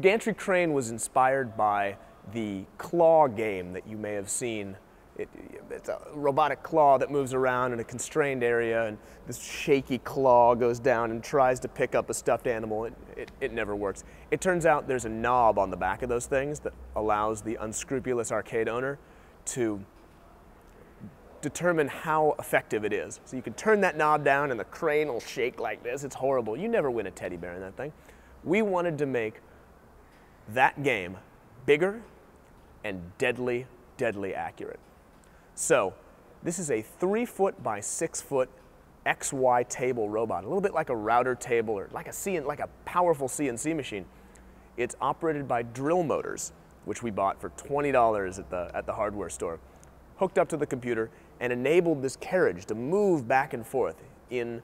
gantry crane was inspired by the claw game that you may have seen. It, it's a robotic claw that moves around in a constrained area, and this shaky claw goes down and tries to pick up a stuffed animal. It, it, it never works. It turns out there's a knob on the back of those things that allows the unscrupulous arcade owner to determine how effective it is. So you can turn that knob down and the crane will shake like this. It's horrible. You never win a teddy bear in that thing. We wanted to make that game bigger and deadly, deadly accurate. So this is a three foot by six foot XY table robot, a little bit like a router table or like a, CN, like a powerful CNC machine. It's operated by drill motors, which we bought for $20 at the, at the hardware store, hooked up to the computer and enabled this carriage to move back and forth in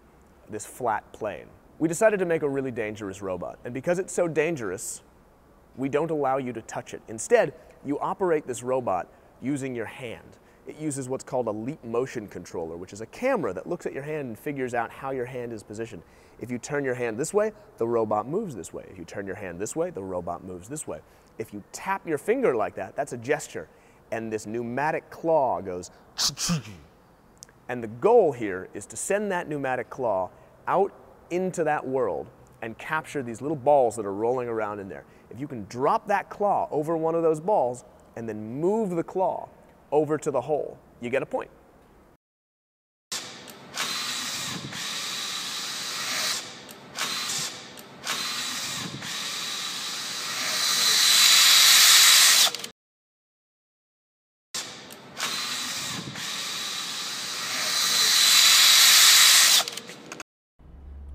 this flat plane. We decided to make a really dangerous robot, and because it's so dangerous, we don't allow you to touch it. Instead, you operate this robot using your hand. It uses what's called a leap motion controller, which is a camera that looks at your hand and figures out how your hand is positioned. If you turn your hand this way, the robot moves this way. If you turn your hand this way, the robot moves this way. If you tap your finger like that, that's a gesture. And this pneumatic claw goes, and the goal here is to send that pneumatic claw out into that world and capture these little balls that are rolling around in there. If you can drop that claw over one of those balls and then move the claw over to the hole, you get a point.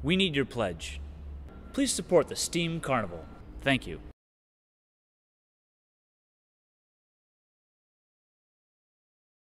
We need your pledge. Please support the Steam Carnival. Thank you.